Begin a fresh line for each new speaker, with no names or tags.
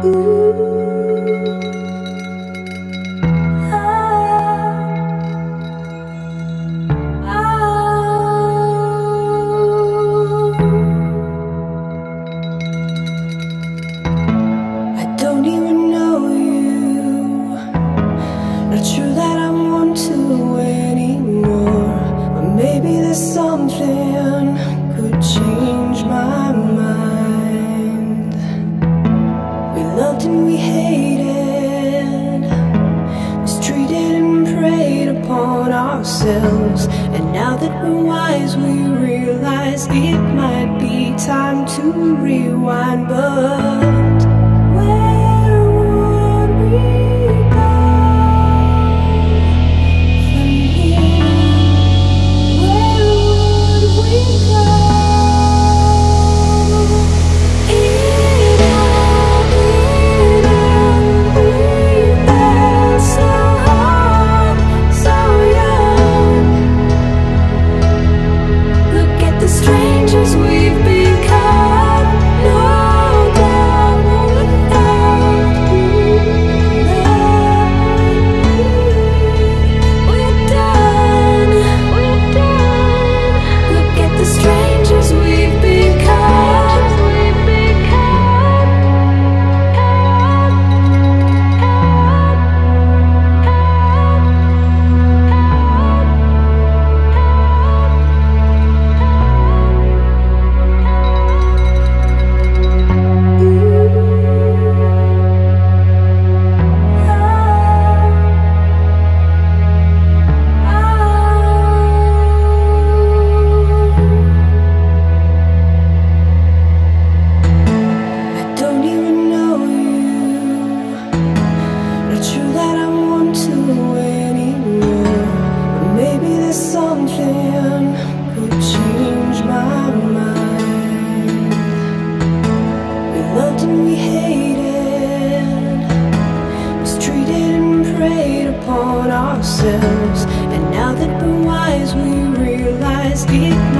I And we hated, mistreated and preyed upon ourselves. And now that we're wise, we realize it might be time to rewind. But ourselves. And now that we're wise, we realize it.